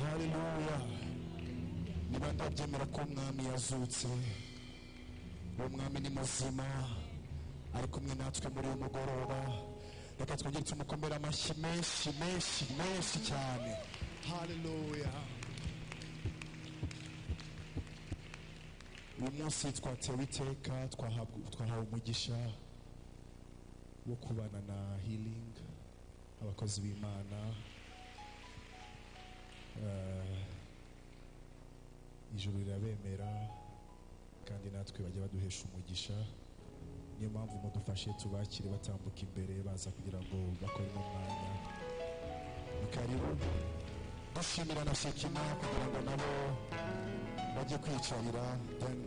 haleluya niba ndabyemera ko umwami yazutse uwo mwami ni muzima ari kumwe natwe muri uyu mugoroba reka twongere tumukomere amashyi menshi menshi menshi cyane haleluya uyu munsi twatewe iteka twahawe umugisha. Wo kubana na healing abakozi b'imana Eh, ijuru rirabemera kandi natwe bajya baduhesha umugisha. Niyo mpamvu mudufashe tubakire batambuka imbere baza kugira ngo bakore uno mwanya. Ni karibu dushimira na shekina kugira ngo nabo bajye kwicarira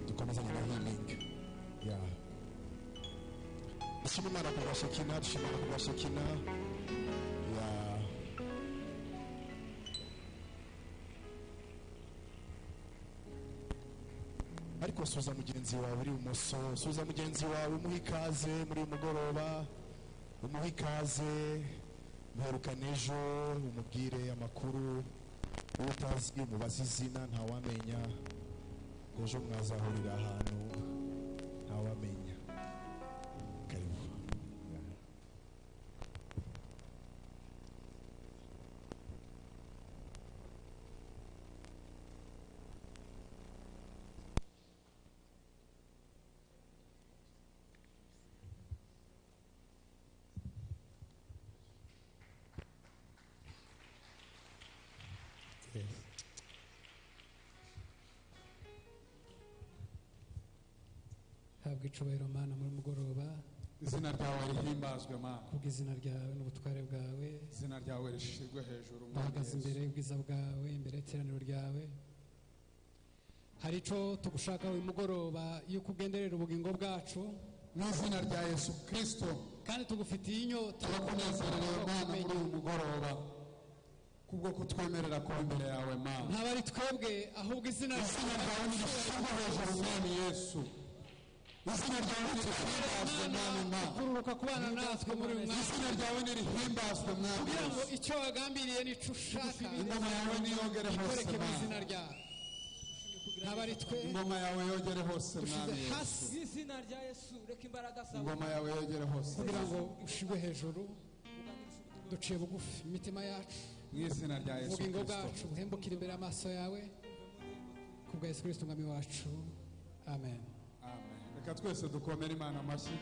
dukomezanye na healing. Ya ku bwa shekina dushima imana ku bwa shekina ya ariko suza mugenzi wawe uri ibumoso suza mugenzi wawe umuha ikaze muri uyu mugoroba umuha ikaze muherukane ejo umubwire amakuru uwo utazi umubaze izina ntawamenya ejo mwazahurira ahantu ntawamenya icubahiro mana muri mugoroba izina ryawe rihimbazwe mana kubwo izina ryawe n'ubutware bwawe. Izina ryawe rishyirwe hejuru Yesu. imbere y'ubwiza bwawe imbere y'iteraniro ryawe. Hari icyo tugushaka uyu mugoroba yuko ugenderera ubugingo bwacu. Mu izina rya yesu kirisito kandi tugufitiye inyota turakunezerewe mana muri uyu mugoroba. Kubwo kutwemerera kuba imbere yawe mana ntabwo ari twebwe ahubwo izina ryawe nirishyirwe hejuru mwami yesu. Izina ryawe nirihimbazwe mwami mana kururuka kubana natwe muri uyu mwanya izina ryawe nirihimbazwe mwami kugira ngo icyo wagambiriye n'icyo ushaka ingoma yawe niyogere hose mu izina ryawe ntabwo ari twe ingoma yawe yogere hose mwami yesu izina rya yesu reka imbaraga zawe ingoma yawe yogere hose kugira ngo ushigwe hejuru duciye bugufi imitima yacu mu izina rya yesu ubugingo bwacu buhembukire imbere y'amaso yawe ku bwa yesu kirisito umwami wacu amen reka twese dukomere imana amashyi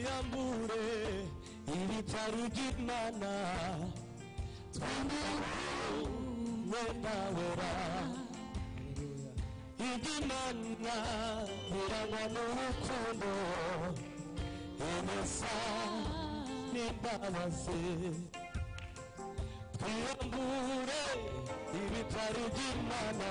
twiyambure ibitari by'imana twambure wera iby'imana birangwa n'urukundo inesa n'imbabazi twiyambure ibitari by'imana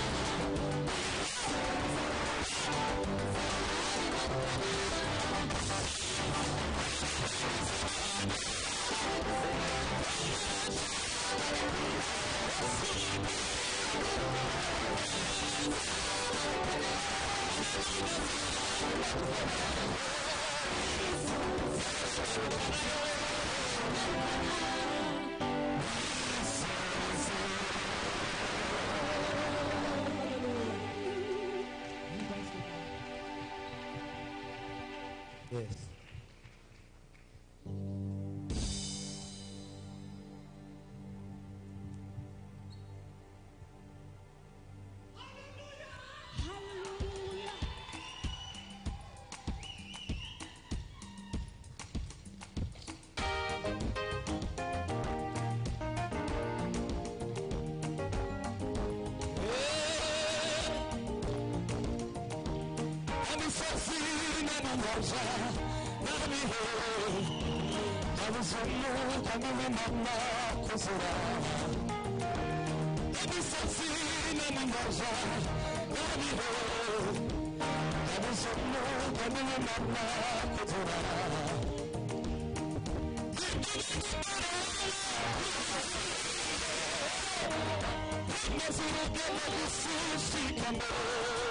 Nami sasi nami rosa nami he Nami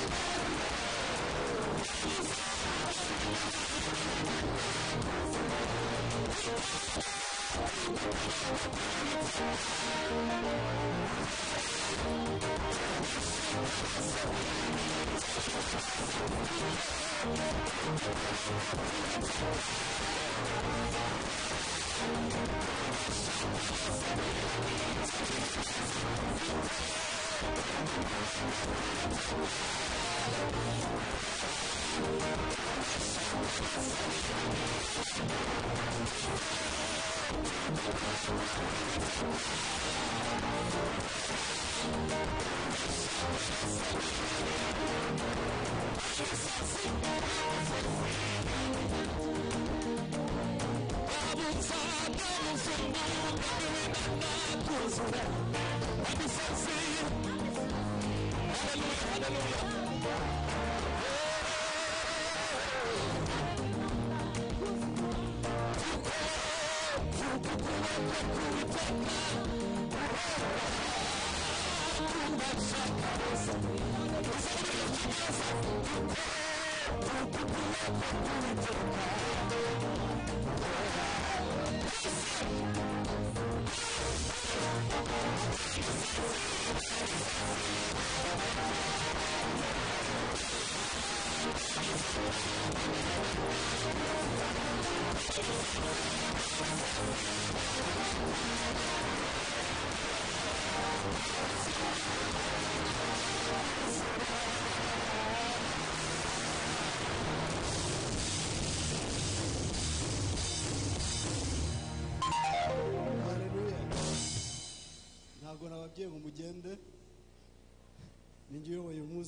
Let's go.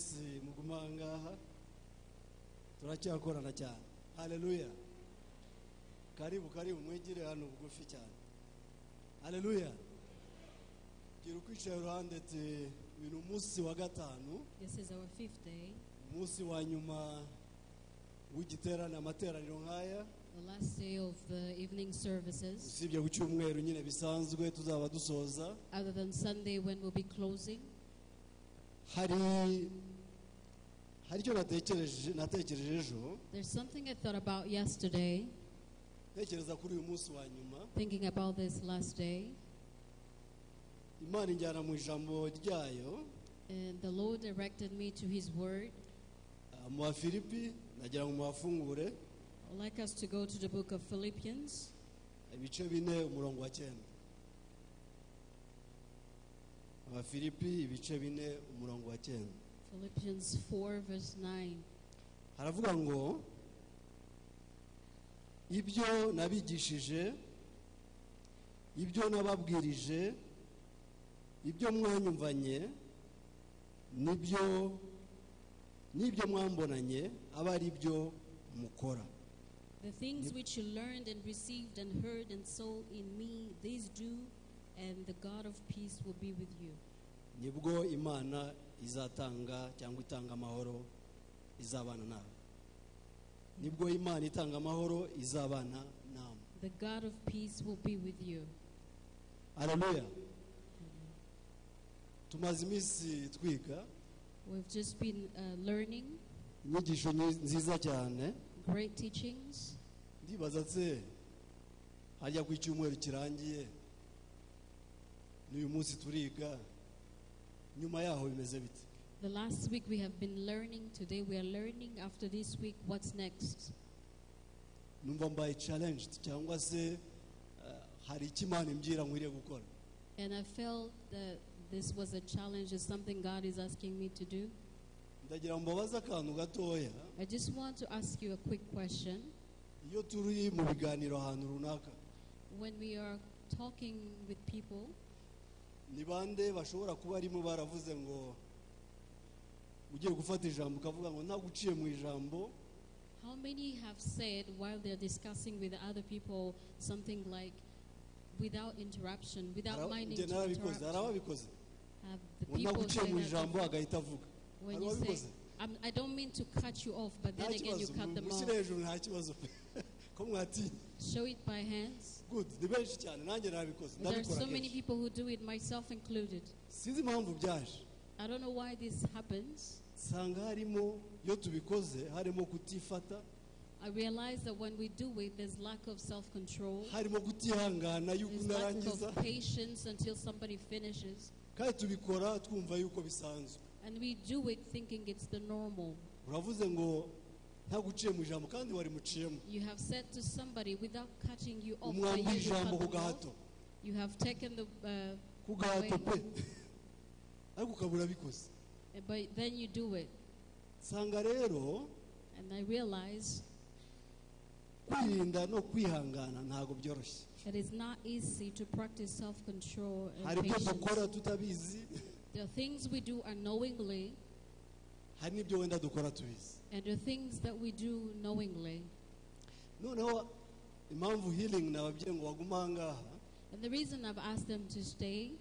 Umunsi muguma aha ngaha turacyakorana cyane. Haleluya karibu karibu mwegere hano bugufi cyane. Haleluya gira ukwicaye iruhande ati uyu ni umunsi wa gatanu. Umunsi wa nyuma w'igiterane amateraniro nk'aya. Usibye ku cyumweru nyine bisanzwe tuzaba dusoza. Hari hari icyo natekereje ejo. There's something I thought about yesterday, ntekereza kuri uyu munsi wa nyuma. thinking about this last day, imana injyana mu ijambo ryayo. And the Lord directed me to His Word. ah, mu bafilipi nagira ngo muhafungure. I'd like us to go to the book of Philippians, ibice bine umurongo wa cyenda. Abafilipi ibice bine umurongo wa cyenda. Philippians 4, verse 9. haravuga ngo ibyo nabigishije ibyo nababwirije ibyo mwanyumvanye ni byo n'ibyo mwambonanye aba ari byo mukora The things which you learned and received and heard and saw in me, these do, and the God of peace will be with you. ni bwo imana izatanga cyangwa itanga amahoro izabana nawe. Nibwo imana itanga amahoro izabana nawe. The God of peace will be with you. haleluya tumaze iminsi twiga. We've just been uh, learning inyigisho nyi- nziza cyane. great teachings. ndibaza se hajya ku icyumweru kirangiye? N'uyu munsi turiga. Nyuma yaho bimeze bite The last week we have been learning. Today we are learning. After this week, what's next? numva mbaye challenged cyangwa se eh, hari icyo imana imbwira nkwiriye gukora And I felt that this was a challenge, it's something God is asking me to do. ndagira ngo mbabaze akantu gatoya I just want to ask you a quick question. iyo turi mu biganiro ahantu runaka When we are talking with people, ni bande bashobora kuba barimo baravuze ngo ugiye gufata ijambo ukavuga ngo ntaguciye mu ijambo how many have said while they're discussing with other people something like, without interruption, without minding to interrupt? Have the people mu that ijambo before? agahita avuga when you say, I'm, I don't mean to cut you off, but then again you cut them off. Show it by hands. Good ni benshi cyane nanjye nabikoze There are so many people who do it, myself included. sinzi impamvu byaje I don't know why this happens. nsanga harimo iyo tubikoze harimo kutifata I realize that when we do it, there's lack of self control, harimo kutihangana yuko there's lack unarangiza of patience until somebody finishes. kandi tubikora twumva yuko bisanzwe And we do it thinking it's the normal. uravuze ngo ntaguciye mu ijambo kandi wari muciyemo. You, ijambo cut ku gahato. uh, ku gahato pe. ariko ukabura bikoze but then you do it. nsanga rero kwirinda no kwihangana ntabwo byoroshye. hari ibyo dukora tutabizi. There are things we do unknowingly, hari n'ibyo wenda dukora tubizi. And the things that we do knowingly. noneho impamvu healing nababwiye ngo aha ngaha And the reason I've asked them to stay,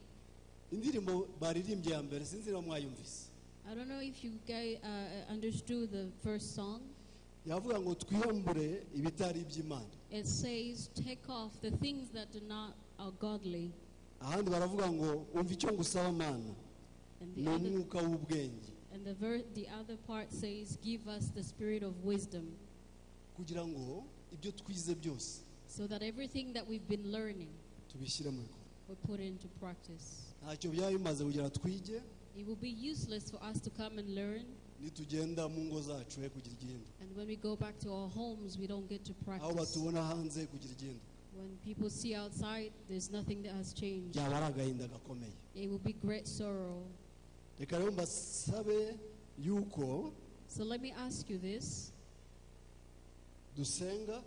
indirimbo baririmbye ya mbere sinzi niba mwayumvise. I don't know if you guys uh, understood the first song. yavuga ngo twiyambure ibitari iby'imana It says, Take off the things that do not are godly, ahandi baravuga ngo umva icyo ngusaba mana. And ni the other, umwuka w'ubwenge and the, ver- the other part says, Give us the spirit of wisdom, kugira ngo ibyo twize byose so that everything that we've been learning tubishyire mu bikorwa we put into practice. ntacyo byaba bimaze kugira twige It will be useless for us to come and learn, nitugenda mu ngo zacu he kugira igihenda and when we go back to our homes, we don't get to aho practice. batubona hanze kugira igihenda When people see outside, there's nothing that has changed. byaba ari agahinda gakomeye It will be great sorrow. Reka rero mbasabe yuko So let me ask you this. dusenga?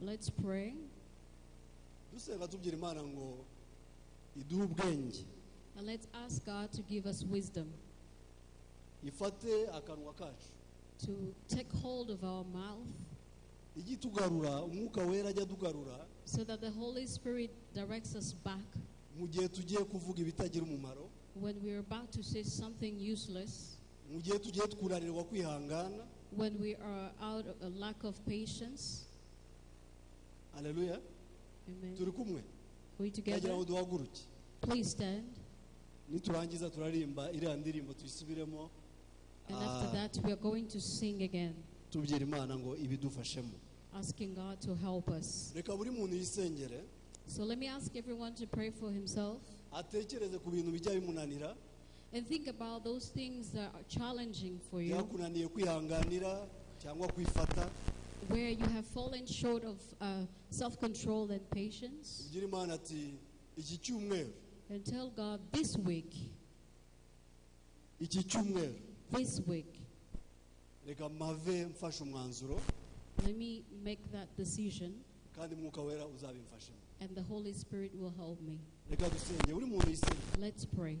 Let's pray. dusenga tubwira imana ngo iduhe ubwenge. And let's ask God to give us wisdom, ifate akanwa kacu. To take hold of our mouth, ijye itugarura umwuka wera ajya adugarura so that the Holy Spirit directs us back. mu gihe tugiye kuvuga ibitagira umumaro when we're about to say something useless, mu tugiye twuranirwa kwihangana when we are out of a lack of patience. aleluya Amen. turi kumwe We ndagira together? ngo duhaguruke Please stand. niturangiza turarimba iriya ndirimbo tuyisubiremo And Ah. after that, we are going to sing again, tubwira imana ngo ibidufashemo asking God to help us. reka buri muntu yisengere So let me ask everyone to pray for himself atekereze ku bintu bijya bimunanira and think about those things that are challenging for you, byakunaniye kwihanganira cyangwa kwifata. Where you have fallen short of uh, self control and patience. ubwira imana ati iki cyumweru. And tell God this week, iki cyumweru. This week, reka mpave mfashe umwanzuro. Let me make that decision. Kandi mwuka wera uzabimfashemo and the Holy Spirit will help me. Let's pray.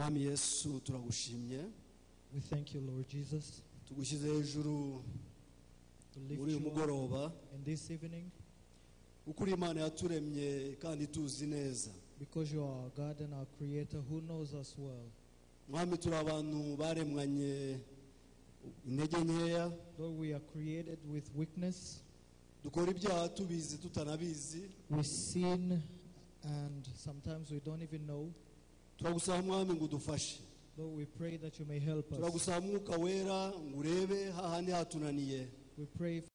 Mwami yesu turagushimye We thank you, Lord Jesus, tugushyize hejuru muri uyu mugoroba in this evening kuko uri imana yaturemye kandi tuzi neza because you are God and our Creator who knows us well. mwami turi abantu baremwanye intege nkeya Lord, we are created with weakness. dukora ibyaha tubizi tutanabizi We sin and sometimes we don't even know. Turagusaba mwami ngo udufashe. Turagusaba mwuka wera ngo urebe hahandi hatunaniye.